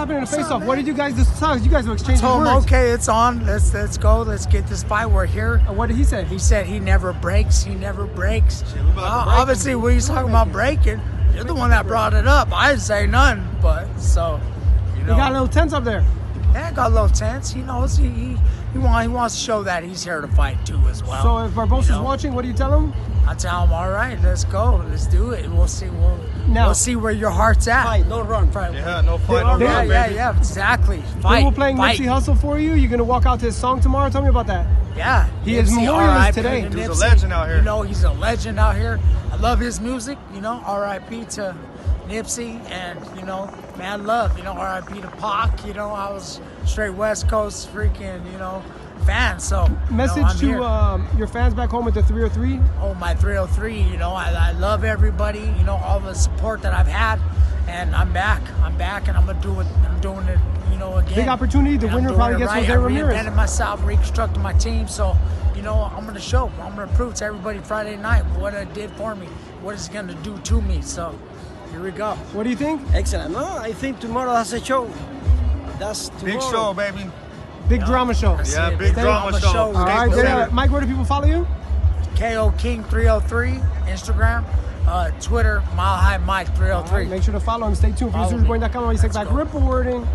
happened in the face off? What did you guys discuss? You guys were exchanging Told him, words. okay, it's on. Let's let's go. Let's get this fight. We're here. Uh, What did he say? He said he never breaks. He never breaks. we about to Uh, break obviously, when he's talking about breaking, you're the one that brought it up. I didn't say none, but so you know, He got a little tense up there. Yeah, got a little tense. He knows he he, he, want, he wants to show that he's here to fight too as well. So if Barboza's you know? watching, what do you tell him? I tell him, all right, let's go, let's do it. We'll see. We'll Now- we'll see where your heart's at. Fight, don't run. Fight. Yeah, no fight, no They- Yeah, run, yeah, baby. yeah, exactly. They Fight. were playing fight. Nipsey Hussle for you. You're gonna walk out to his song tomorrow. Tell me about that. Yeah, He is Nipsey, memorialized R.I.P. today. to Dude's a legend out here. You know, he's a legend out here. I love his music. You know, R.I.P. to Nipsey, and you know, man, love. You know, R.I.P. to Pac. You know, I was straight West Coast freaking, you know, fan. So you know, Message to um, your fans back home at the 303. oh my 303 you know I, I love everybody you know all the support that i've had and i'm back i'm back and i'm gonna do it i'm doing it you know again Big opportunity. The And winner probably gets right. Jose I Ramirez. reinvented myself reconstructed my team so you know i'm gonna show i'm gonna prove to everybody friday night what it did for me what it's gonna do to me so here we go What do you think? Excellent. No, I think tomorrow has a show. That's tomorrow. Big show, baby. Big drama show. That's Yeah, it. big Stay drama on show. show. All right, Skateboard yeah. Mike, where do people follow you? ko king 303 instagram uh, twitter mile high mike All right, 303 make sure to follow him. Stay tuned for Follow me. USuperBoy.com. I'll be Let's back reporting.